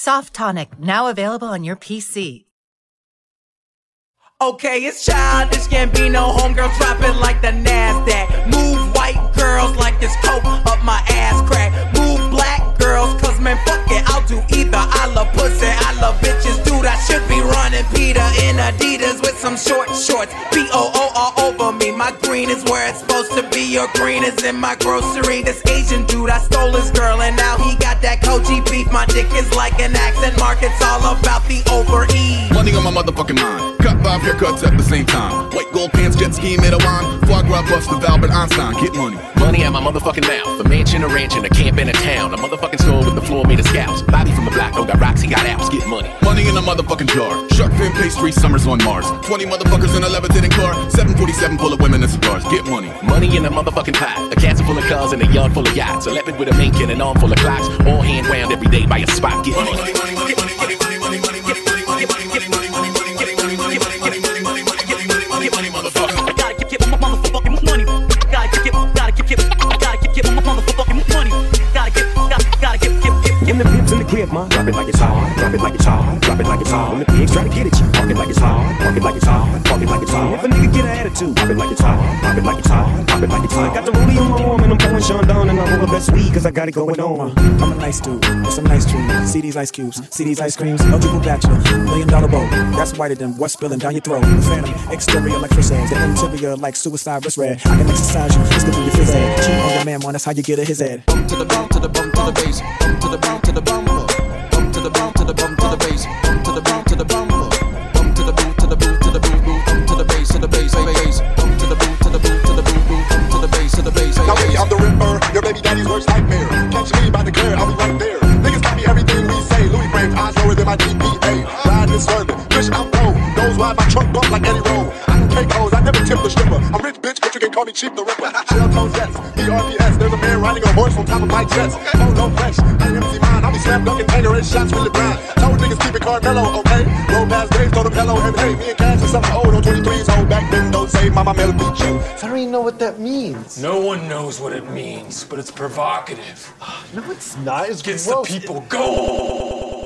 Soft Tonic, now available on your PC. Okay, it's childish, can't be no homegirls dropping like the NASDAQ. Move white girls like this coat Adidas with some short shorts. B O O all over me. My green is where it's supposed to be. Your green is in my grocery. This Asian dude, I stole his girl, and now he got that Koji beef. My dick is like an accent mark, it's all about the overeat. Money on my motherfucking mind. Cut five haircuts at the same time. White gold pants, jet ski, made a wine. Foie gras bust of Albert Einstein. Get money. Money at my motherfucking mouth. A mansion, a ranch, and a camp in a town. A motherfucking store with the floor made of scouts. Bobby from the block, don't got rocks, he got apps. Get money. Money in a motherfucking jar. Shark fin pastry, summers on Mars. 20 motherfuckers in a levitating car. 747 full of women and cigars. Get money. Money in a motherfucking pot. A castle full of cars and a yard full of yachts. A leopard with a mink and an arm full of clocks. All hand wound every day by a spot. Get money. Gotta crib, ma, drop it like it's hard, drop it like it's hard, drop it like it's hard. When the pigs try to get at you, park it like it's hard, park it like it's hard, park it like it's hard. If a nigga get an attitude, pop it like it's hard, pop it like it's hard, pop it like it's hard. Got the rollie on my arm and I'm pouring Sean down and I'm over best weed cause I got it going on. I'm a nice dude with some nice dreams. See these ice cubes, see these ice creams. Eligible bachelor, million dollar boat. That's whiter than what's spilling down your throat. The phantom, exterior like fish eggs, the interior like suicide wrist red. I can exercise you, it's through your phys ed. Cheat on one, that's how you get a his head. To the bum to the bum to the bass. To the bum to the bum. Bum to the bum to the bum to the bass. Bum to the bum to the bum. Bum to the boo to the boo to the boo boo. Bum to the bass to the bass bass. Bum to the boo to the boo to the boo boo. Bum to the bass to the bass Now bass. baby, I'm the Ripper, your baby daddy's worst nightmare. Catch me by the glare, I'll be right there. Niggas copy everything we say. Louis frames, eyes lower than my GPA. Riding and swerving, fish I'm low. Goes wide, my truck bump like Eddie Roll. I can take hoes, I never tip the stripper. I'm rich call me cheap the ripper. Shell toes jets, BRPS. There's a man riding a horse on top of my chest. Oh no flesh, I empty mine. I'll be slam dunking, Tangerine shots with LeBron. Told niggas keep it Carmelo, okay? Roll past days, throw them hello, and hey, me and Cash is something old on 23s. Hold back, then don't say, Mama Mel beat you. I don't even know what that means. No one knows what it means, but it's provocative. No, it's not. It's Gets gross. the people going.